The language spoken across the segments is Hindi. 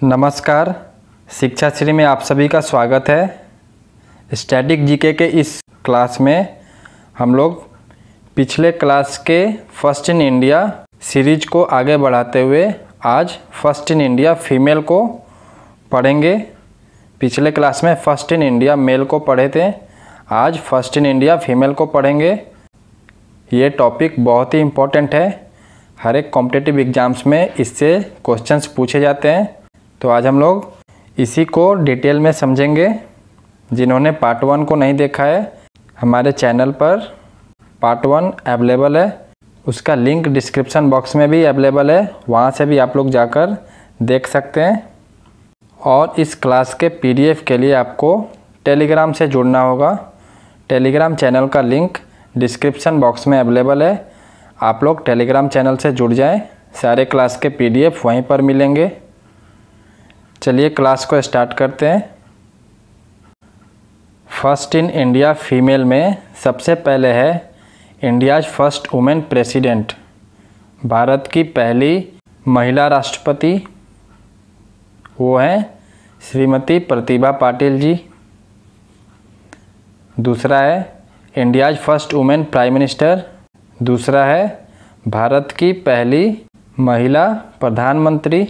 नमस्कार। शिक्षा श्री में आप सभी का स्वागत है। स्टैटिक जीके के इस क्लास में हम लोग पिछले क्लास के फ़र्स्ट इन इंडिया सीरीज़ को आगे बढ़ाते हुए आज फ़र्स्ट इन इंडिया फीमेल को पढ़ेंगे। पिछले क्लास में फ़र्स्ट इन इंडिया मेल को पढ़े थे। आज फ़र्स्ट इन इंडिया फीमेल को पढ़ेंगे। ये टॉपिक बहुत ही इम्पोर्टेंट है। हर एक कॉम्पिटेटिव एग्ज़ाम्स में इससे क्वेश्चंस पूछे जाते हैं। तो आज हम लोग इसी को डिटेल में समझेंगे। जिन्होंने पार्ट वन को नहीं देखा है, हमारे चैनल पर पार्ट वन अवेलेबल है। उसका लिंक डिस्क्रिप्शन बॉक्स में भी अवेलेबल है। वहाँ से भी आप लोग जाकर देख सकते हैं। और इस क्लास के पीडीएफ के लिए आपको टेलीग्राम से जुड़ना होगा। टेलीग्राम चैनल का लिंक डिस्क्रिप्शन बॉक्स में अवेलेबल है। आप लोग टेलीग्राम चैनल से जुड़ जाएँ। सारे क्लास के पीडीएफ वहीं पर मिलेंगे। चलिए क्लास को स्टार्ट करते हैं। फ़र्स्ट इन इंडिया फीमेल में सबसे पहले है India's first women president Bharat की पहली महिला राष्ट्रपति। वो हैं श्रीमती प्रतिभा पाटिल जी। दूसरा है India's first women prime minister दूसरा है भारत की पहली महिला प्रधानमंत्री।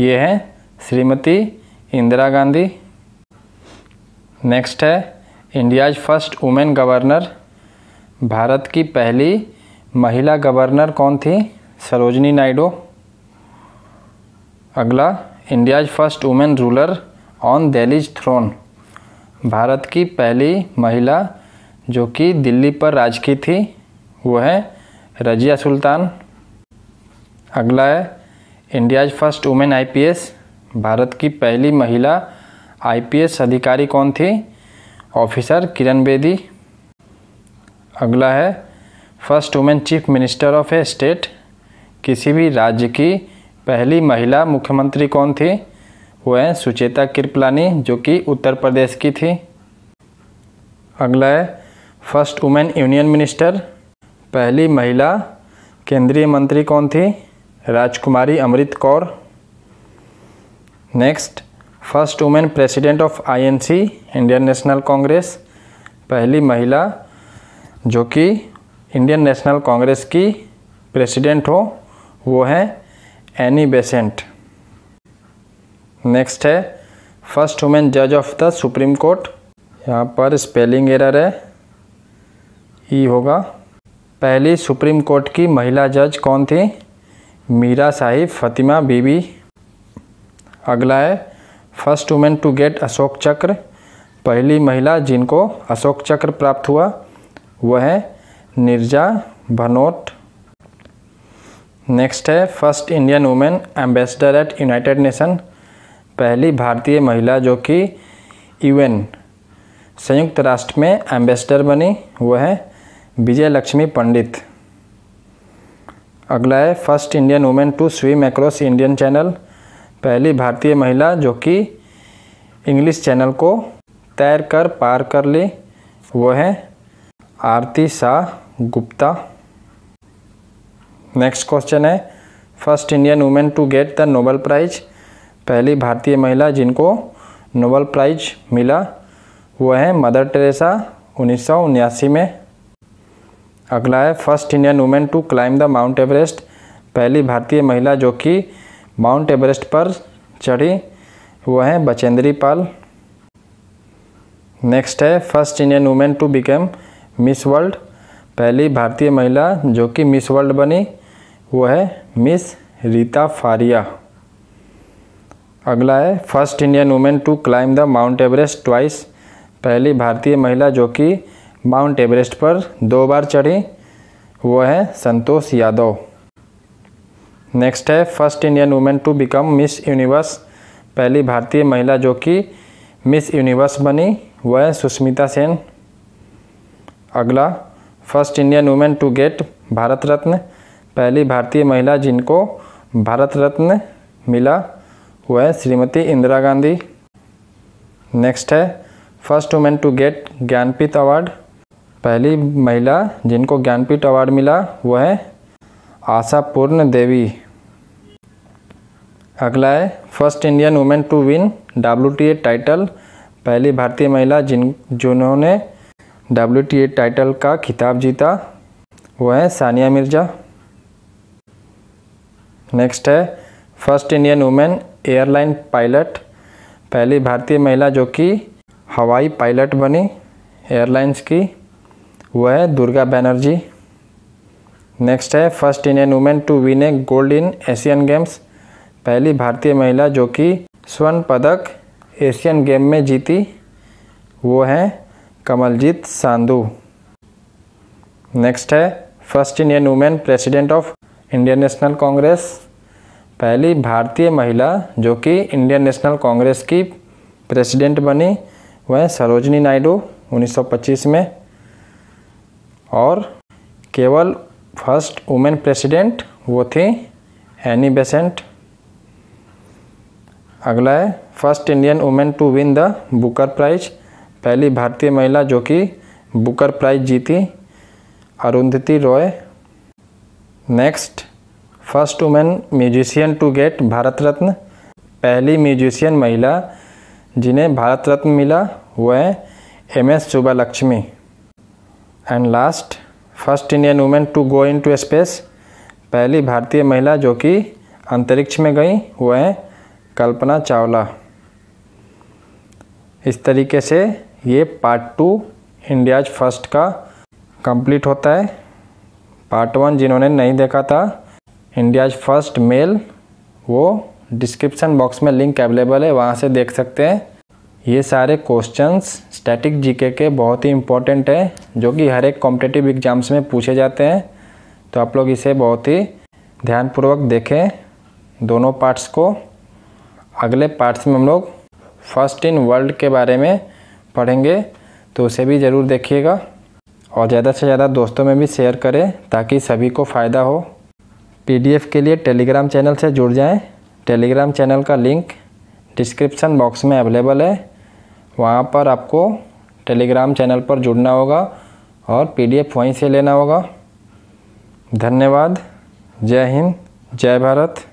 ये हैं श्रीमती इंदिरा गांधी। नेक्स्ट है India's first women governor Bharat की पहली महिला गवर्नर कौन थी? सरोजनी नायडू। अगला India's first women ruler on Delhi's throne Bharat की पहली महिला जो कि दिल्ली पर राज की थी, वो है रजिया सुल्तान। अगला है India's first women IPS Bharat की पहली महिला आईपीएस अधिकारी कौन थी? ऑफिसर किरण बेदी। अगला है, first women chief minister of a state. किसी भी राज्य की पहली महिला मुख्यमंत्री कौन थी? वो है सुचेता कृपलानी जो कि उत्तर प्रदेश की थी। अगला है, फ़र्स्ट वुमेन यूनियन मिनिस्टर। पहली महिला केंद्रीय मंत्री कौन थी? Rajkumari Amrit Kaur. Next first women president of INC Indian National Congress पहली महिला, जो कि इंडियन नेशनल कांग्रेस की प्रेसिडेंट हो, वो है एनी बेसेंट नेक्स्ट है फ़र्स्ट वुमेन जज ऑफ़ द सुप्रीम कोर्ट यहाँ पर स्पेलिंग एरर है. ई होगा. पहली सुप्रीम कोर्ट की महिला जज कौन थी? मीरा साहिब, फतिमा बीबी. अगला है first women to get Ashok Chakra पहली महिला जिनको अशोक चक्र प्राप्त हुआ, वह है निर्जा भनोट नेक्स्ट है first Indian women ambassador at United Nation पहली भारतीय महिला जो कि यूएन संयुक्त राष्ट्र में एम्बेसडर बनी, वह है विजय लक्ष्मी पंडित. अगला है first Indian women to swim across Indian channel पहली भारतीय महिला जो कि इंग्लिश चैनल को तैर कर, पार कर ली, वो है आरती शाह गुप्ता। नेक्स्ट क्वेश्चन है first Indian women to get the Nobel prize पहली भारतीय महिला जिनको नोबल प्राइज मिला, वो है मदर टेरेसा उन्नीस में। अगला है first Indian women to climb the Mount Everest पहली भारतीय महिला जो कि माउंट एवरेस्ट पर चढ़ी वो हैं बचेंद्री पाल। नेक्स्ट है, first Indian women to become Miss World. पहली भारतीय महिला जो कि मिस वर्ल्ड बनी, वो है मिस रीता फारिया। अगला है, first Indian women to climb the Mount Everest twice. पहली भारतीय महिला जो कि माउंट एवरेस्ट पर दो बार चढ़ी, वो है संतोष यादव। नेक्स्ट है first Indian women to become Miss Universe पहली भारतीय महिला जो कि मिस यूनिवर्स बनी, वह है सुष्मिता सेन। अगला first Indian women to get Bharat Ratna. पहली भारतीय महिला जिनको भारत रत्न मिला, वह है श्रीमती इंदिरा गांधी। नेक्स्ट है first women to get Jnanpith award पहली महिला जिनको ज्ञानपीठ अवार्ड मिला, वह है आशा पूर्ण देवी। अगला है first Indian women to win WTA title पहली भारतीय महिला जिन, जिन्होंने डब्ल्यूटीए टाइटल का खिताब जीता, वो है सानिया मिर्ज़ा। नेक्स्ट है first Indian women airline pilot पहली भारतीय महिला जो कि हवाई पायलट बनी एयरलाइंस की, वो है दुर्गा बैनर्जी। नेक्स्ट है first Indian women to win a gold in Asian Games पहली भारतीय महिला जो कि स्वर्ण पदक एशियन गेम में जीती, वो है कमलजीत सांधु। नेक्स्ट है first Indian women president of Indian National Congress पहली भारतीय महिला जो कि इंडियन नेशनल कांग्रेस की प्रेसिडेंट बनी, वह सरोजनी नायडू 1925 में। और केवल फ़र्स्ट वुमेन प्रेसिडेंट वो थी एनी बेसेंट अगला है first Indian women to win the Booker prize पहली भारतीय महिला जो कि बुकर प्राइज जीती, Arundhati Roy. Next first women musician to get Bharat Ratna. पहली म्यूजिशियन महिला जिन्हें भारत रत्न मिला, वो है M S Subbulakshmi and last first Indian women to go into space पहली भारतीय महिला जो कि अंतरिक्ष में गई, वो है कल्पना चावला। इस तरीके से ये पार्ट टू इंडियाज फ़र्स्ट का कंप्लीट होता है। पार्ट वन जिन्होंने नहीं देखा था इंडियाज फ़र्स्ट मेल वो डिस्क्रिप्शन बॉक्स में लिंक अवेलेबल है, वहाँ से देख सकते हैं। ये सारे क्वेश्चंस स्टैटिक जीके के बहुत ही इम्पोर्टेंट है, जो कि हर एक कॉम्पिटेटिव एग्ज़ाम्स में पूछे जाते हैं। तो आप लोग इसे बहुत ही ध्यानपूर्वक देखें, दोनों पार्ट्स को। अगले पार्ट्स में हम लोग फ़र्स्ट इन वर्ल्ड के बारे में पढ़ेंगे तो उसे भी ज़रूर देखिएगा। और ज़्यादा से ज़्यादा दोस्तों में भी शेयर करें, ताकि सभी को फ़ायदा हो। पीडीएफ के लिए टेलीग्राम चैनल से जुड़ जाएँ। टेलीग्राम चैनल का लिंक डिस्क्रिप्शन बॉक्स में अवेलेबल है। वहाँ पर आपको टेलीग्राम चैनल पर जुड़ना होगा और पीडीएफ वहीं से लेना होगा। धन्यवाद। जय हिंद। जय भारत।